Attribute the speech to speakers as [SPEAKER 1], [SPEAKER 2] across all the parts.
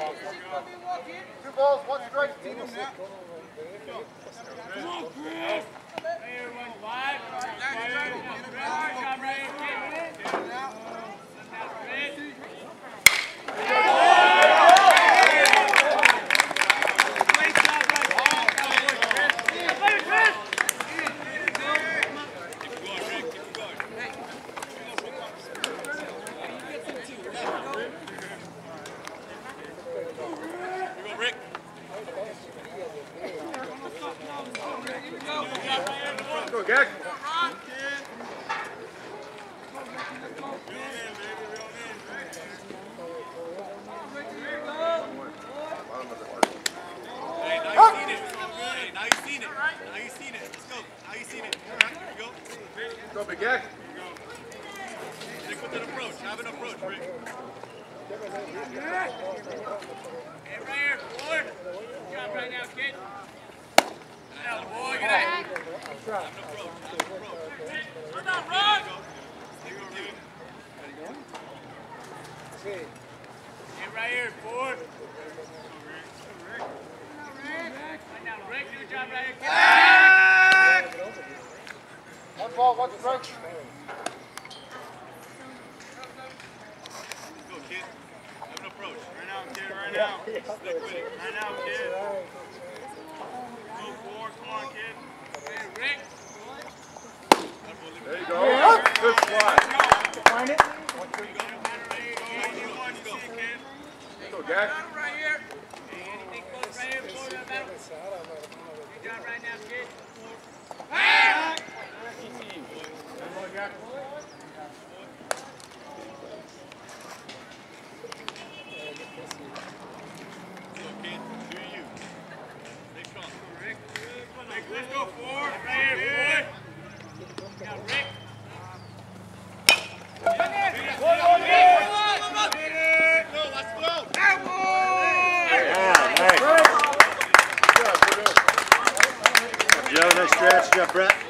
[SPEAKER 1] Two
[SPEAKER 2] balls, one strike.
[SPEAKER 3] Come on, Chris. Hey,
[SPEAKER 4] everyone, live. stretch, Brett.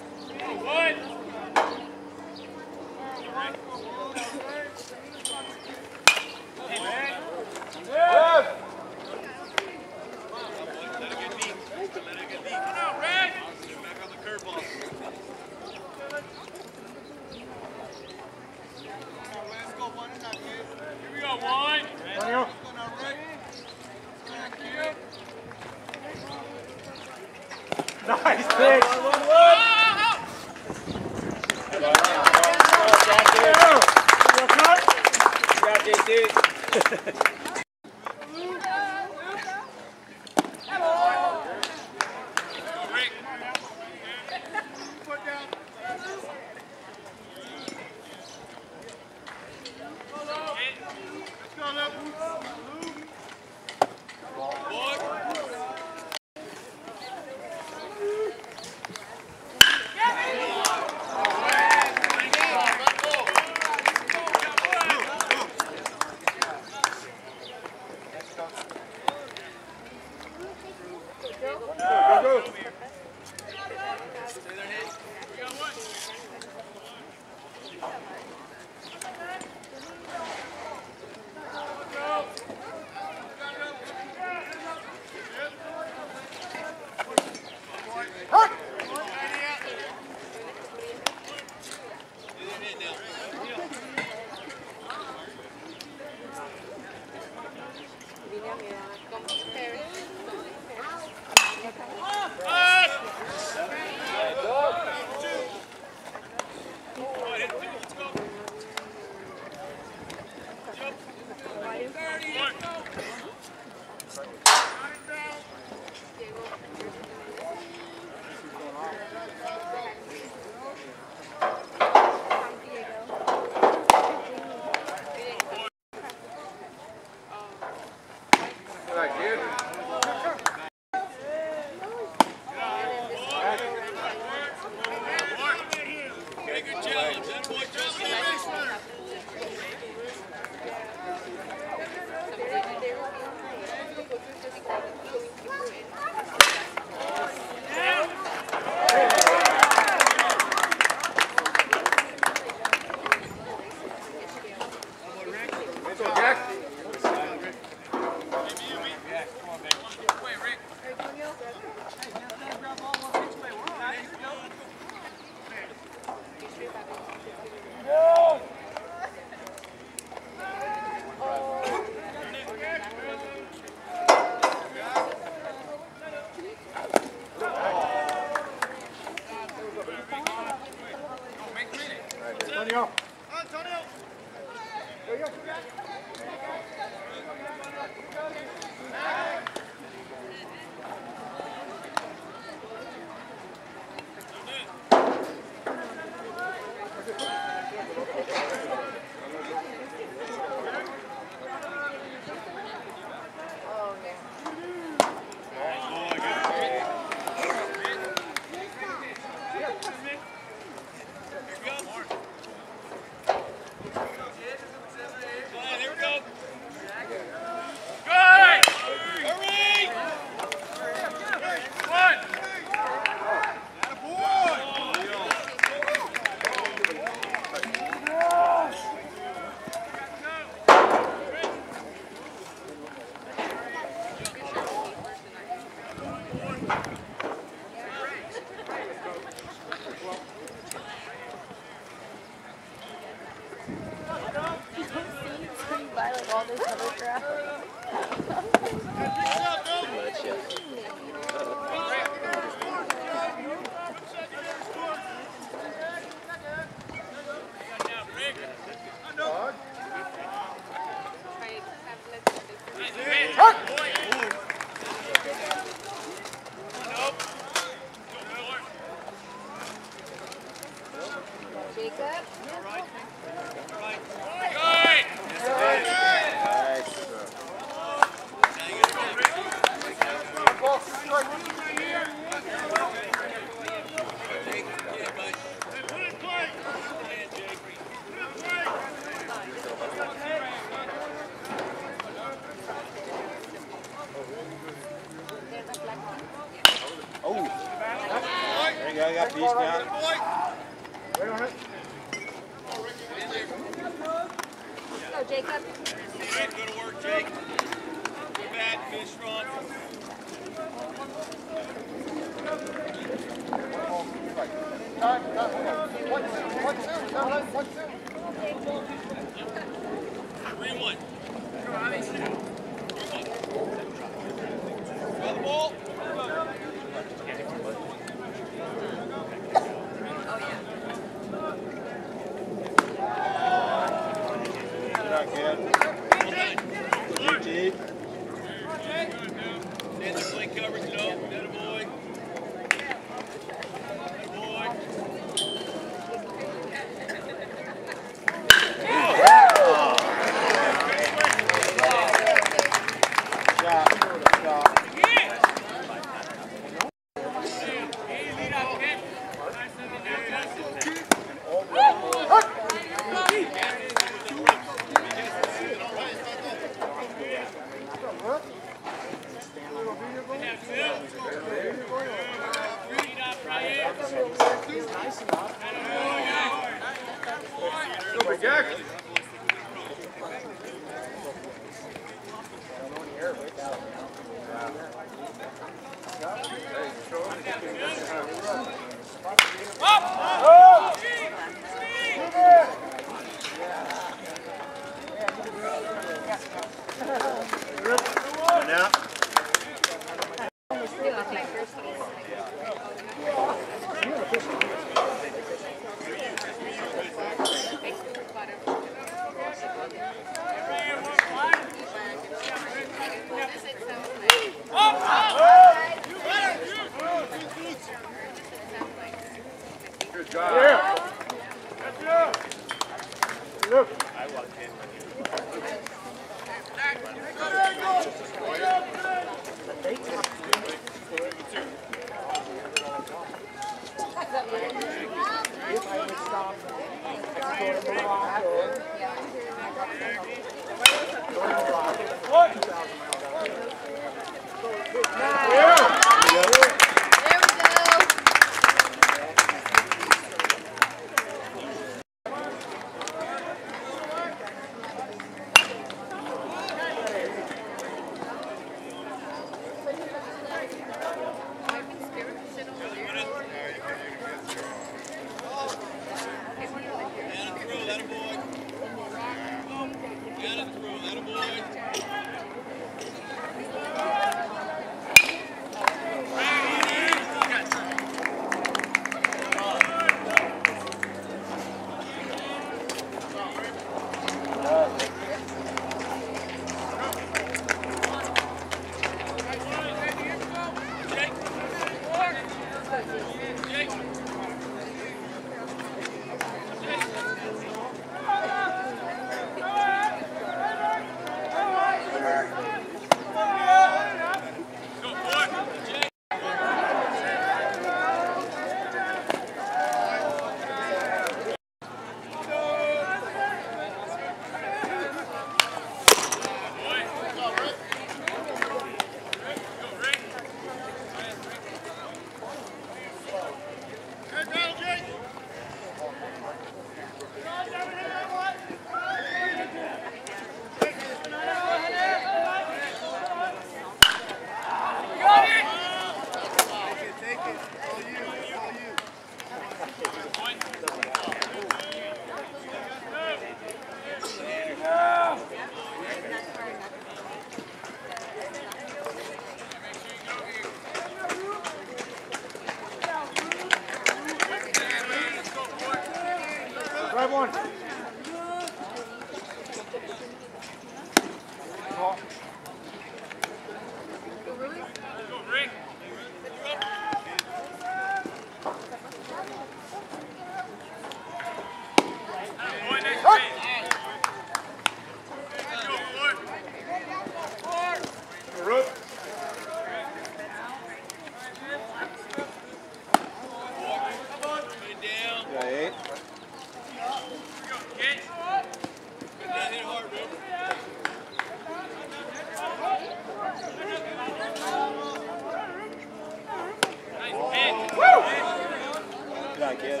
[SPEAKER 5] I kid.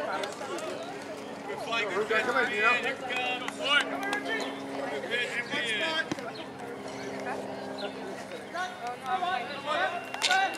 [SPEAKER 5] Good flight, good.
[SPEAKER 6] Come on!
[SPEAKER 1] Here
[SPEAKER 6] comes. Good
[SPEAKER 4] pitch, good.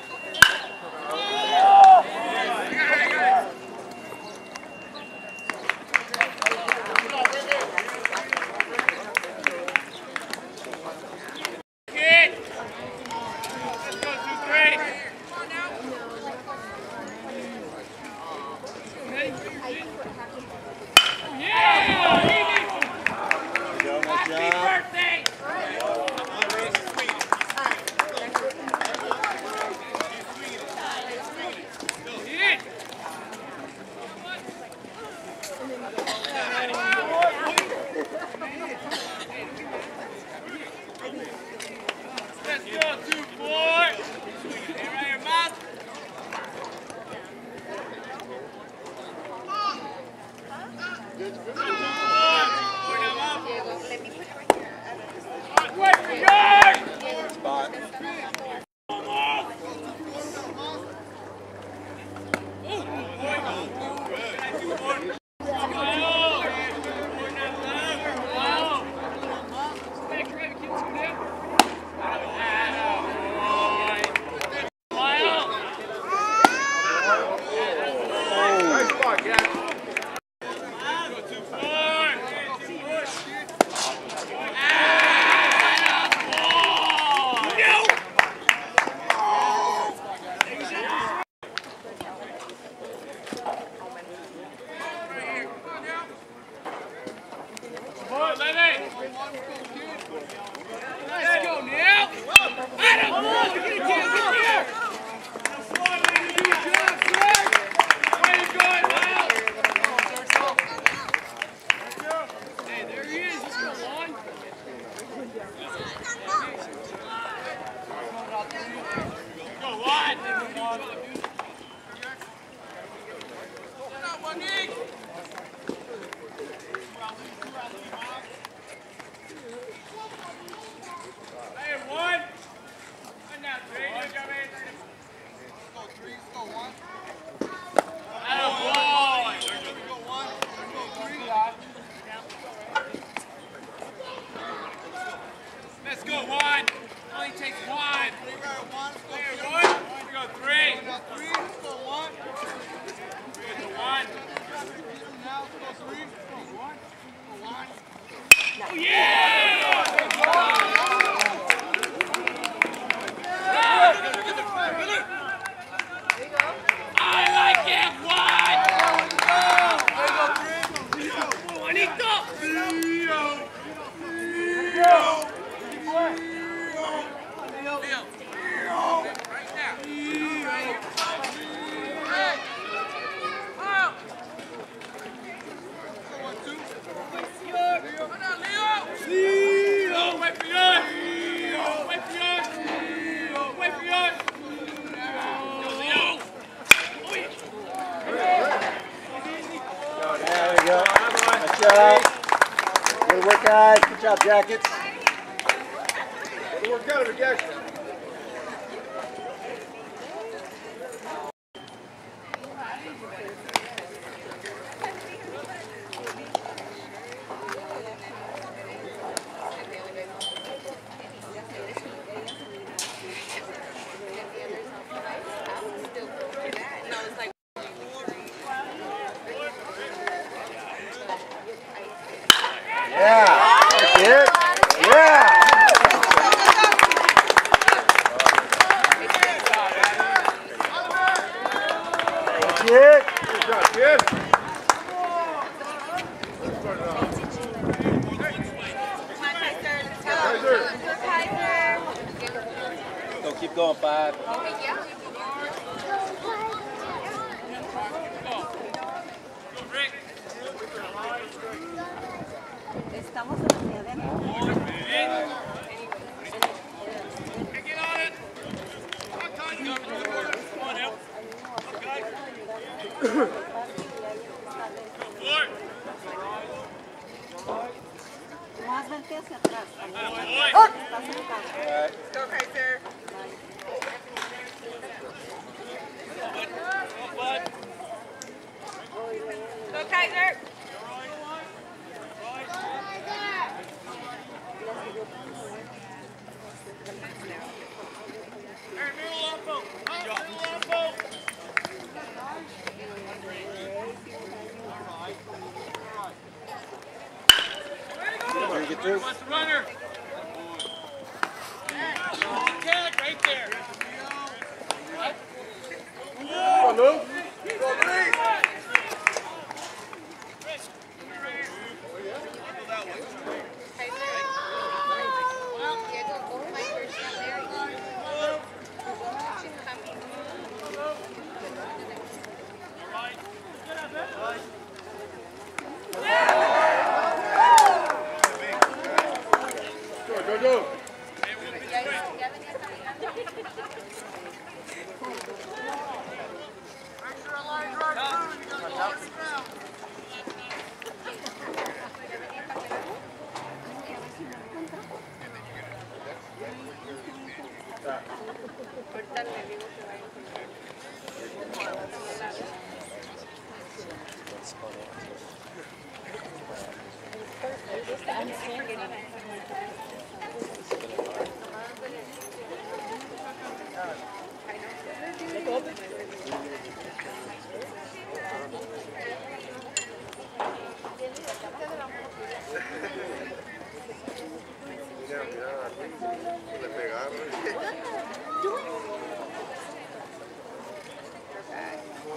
[SPEAKER 4] on.
[SPEAKER 7] jackets.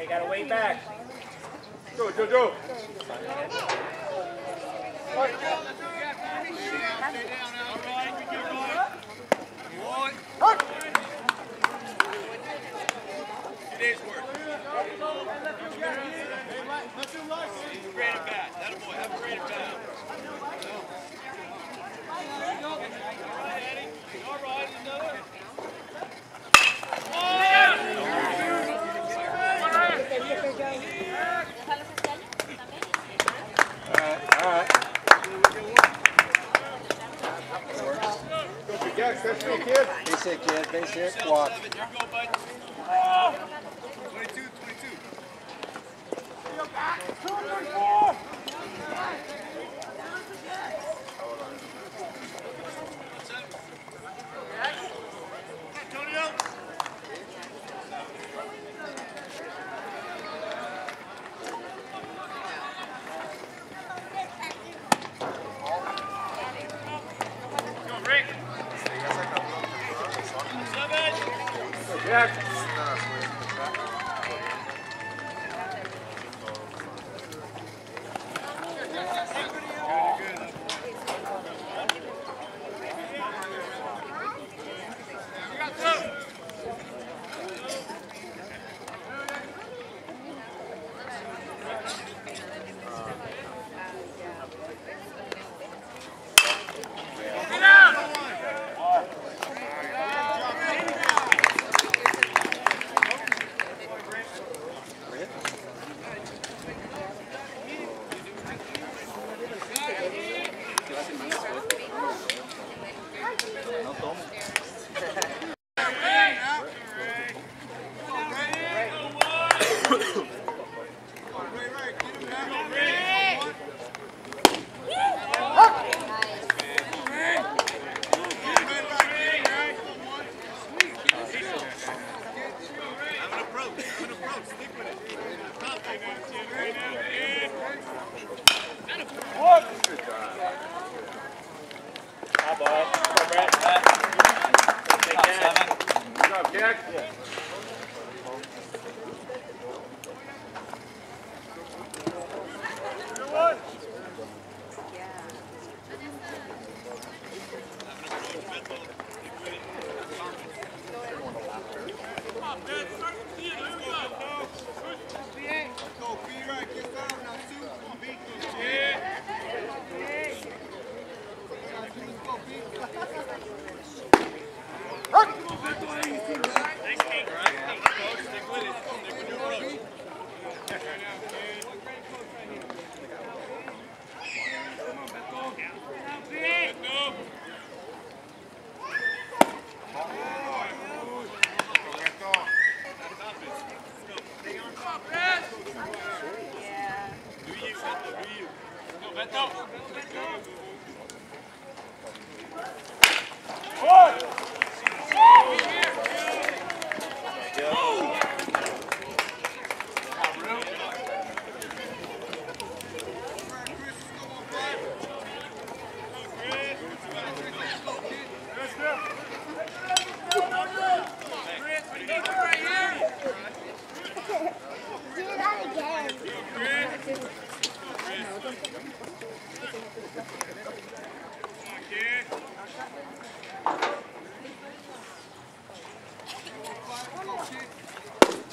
[SPEAKER 7] They got
[SPEAKER 6] to
[SPEAKER 4] wait back.
[SPEAKER 7] Go, go, go.
[SPEAKER 8] Dick walk.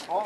[SPEAKER 9] 好。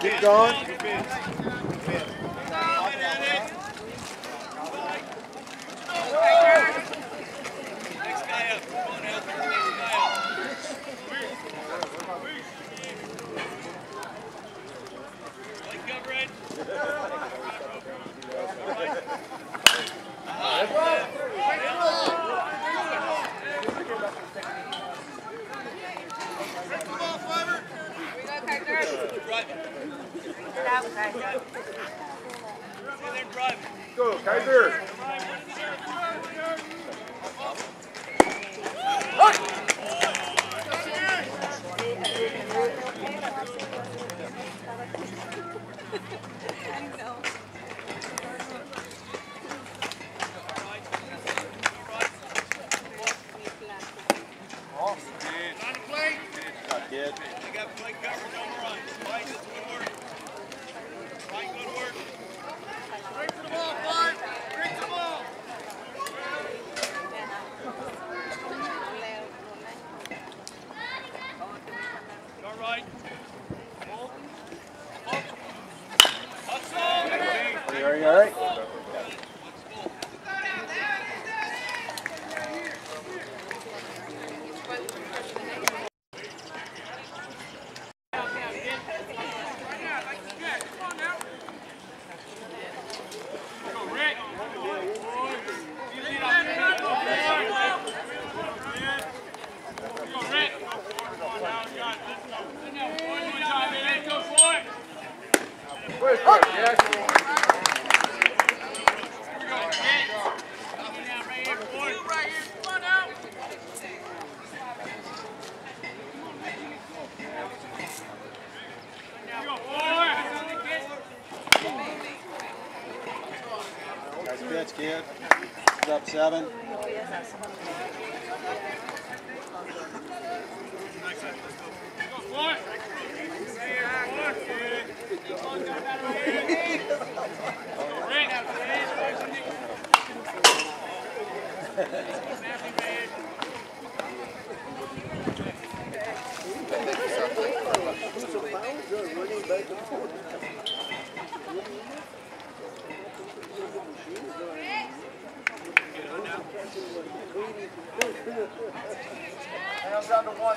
[SPEAKER 9] Keep going,
[SPEAKER 7] Pitch, kid. He's up seven. Who's a bouncer running back and forth?
[SPEAKER 10] Hands down to
[SPEAKER 7] one.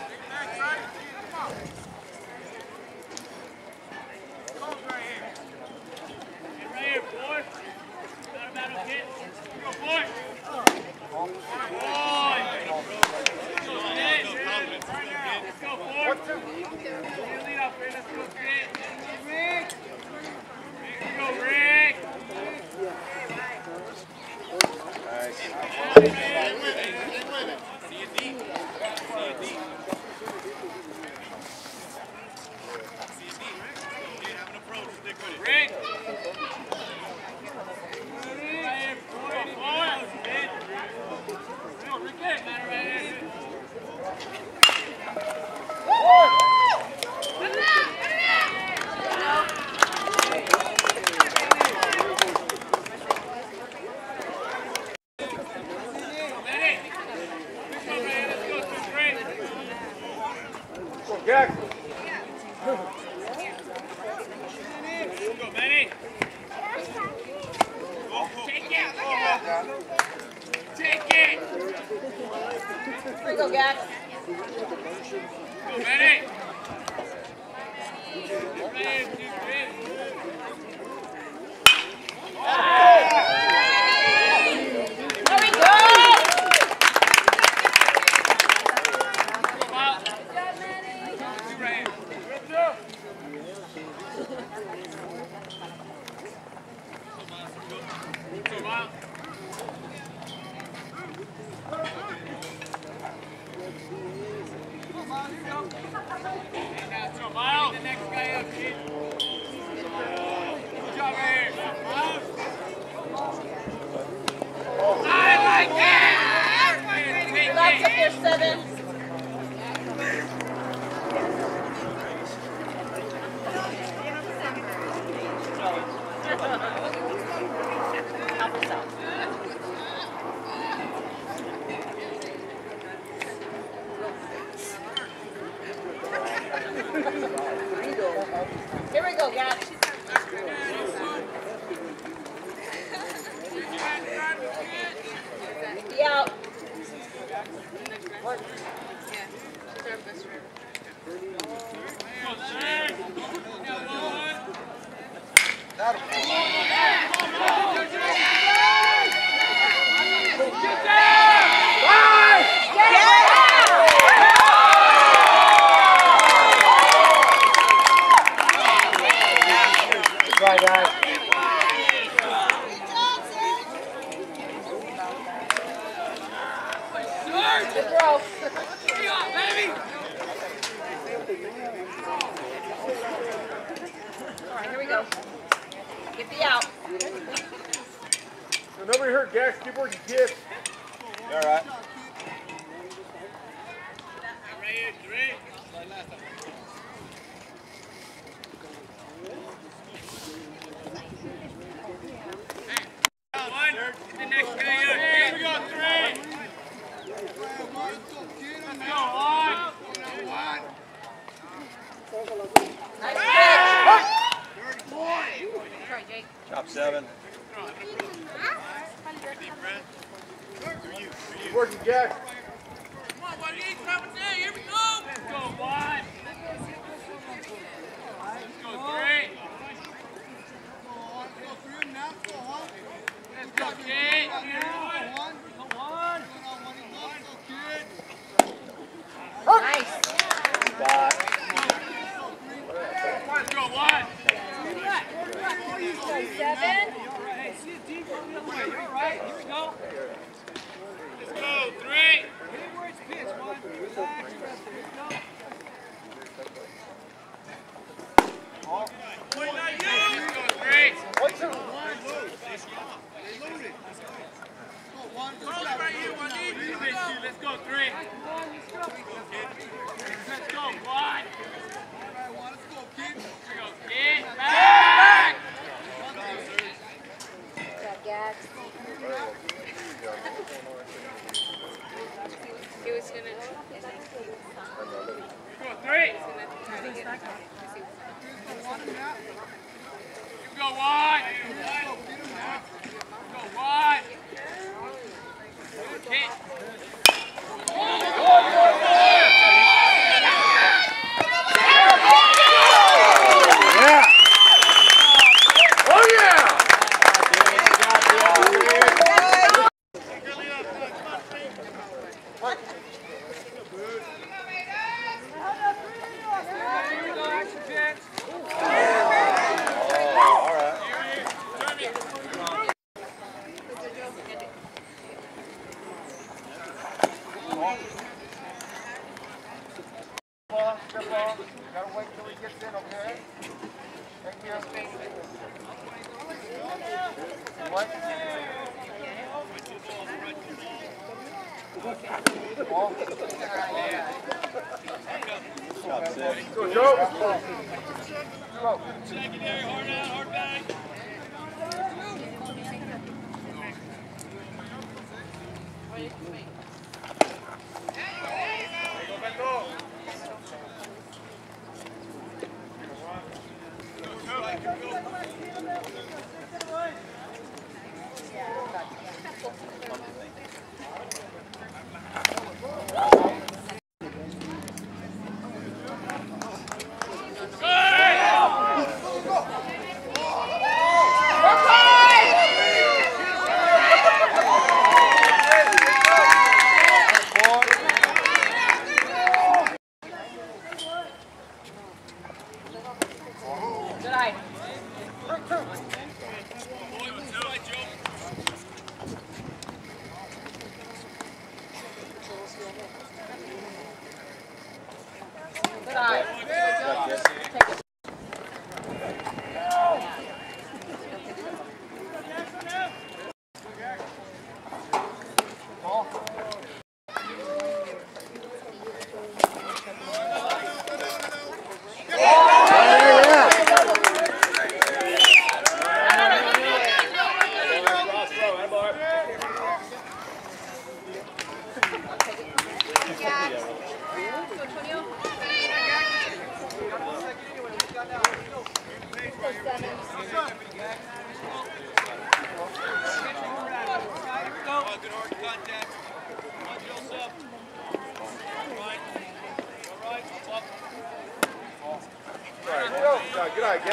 [SPEAKER 7] Kid.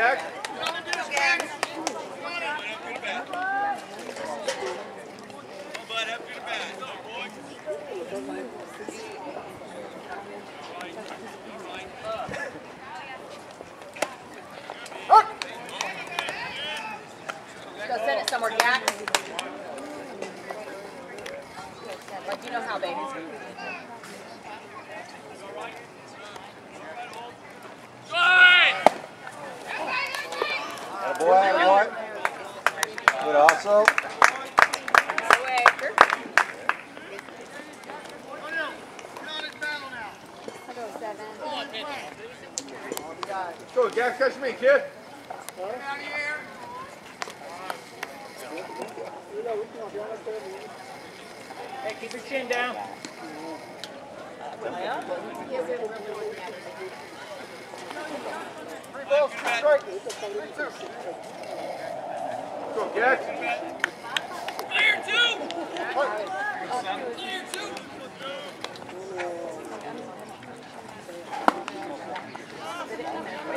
[SPEAKER 9] Yeah,
[SPEAKER 11] Hey, keep your chin down.
[SPEAKER 1] Go, Jack.
[SPEAKER 4] Clear two. Clear two.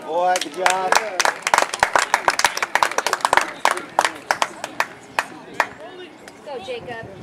[SPEAKER 7] Boy, good job.
[SPEAKER 9] Jacob.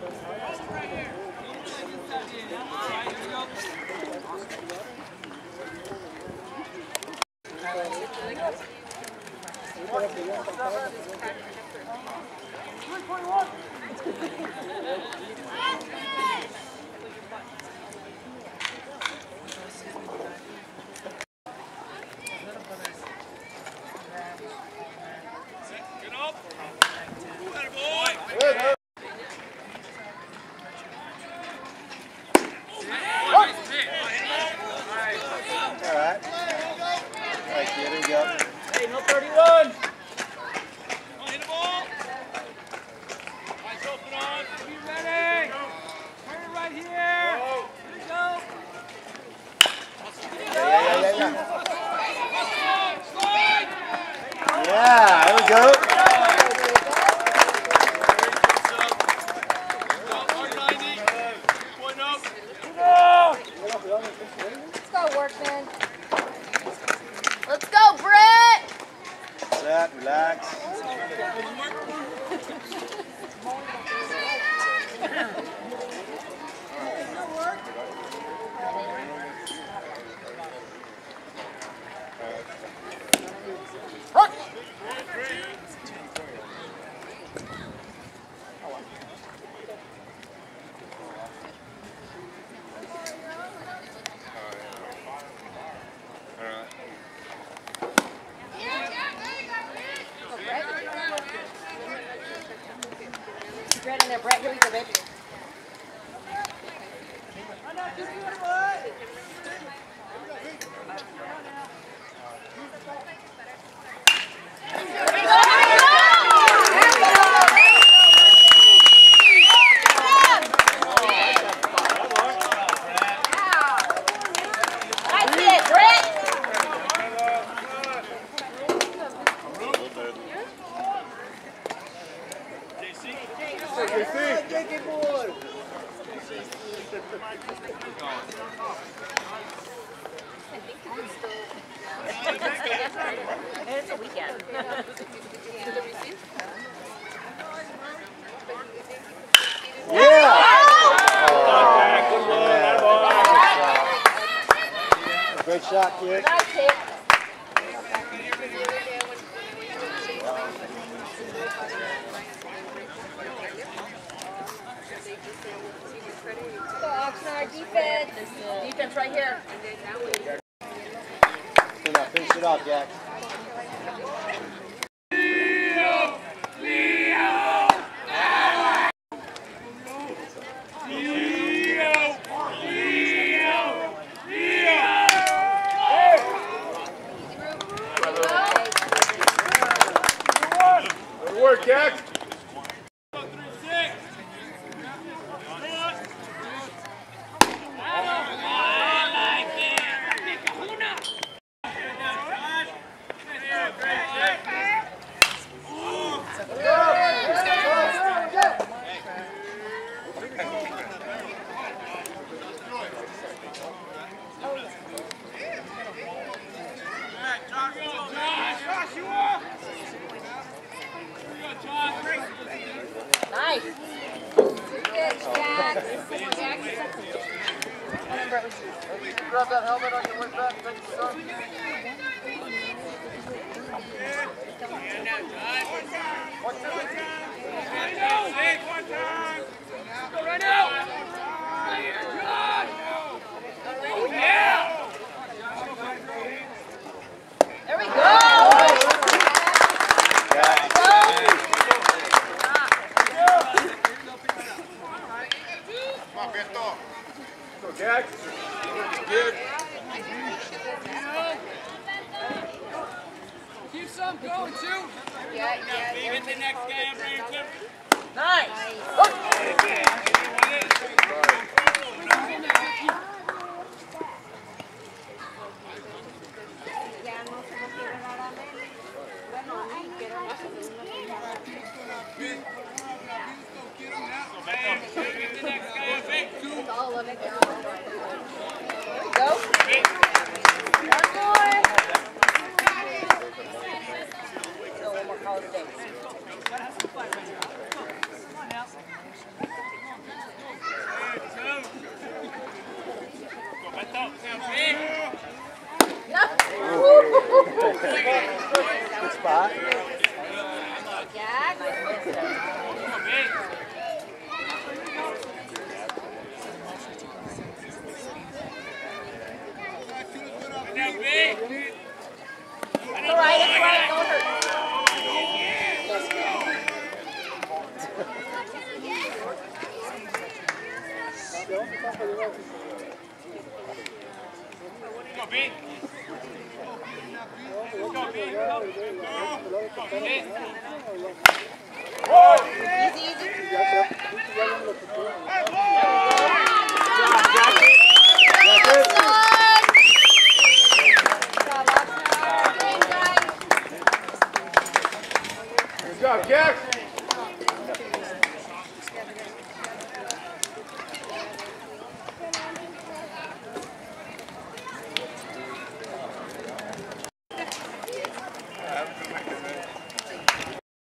[SPEAKER 9] bread in there. Brett, here we go, baby.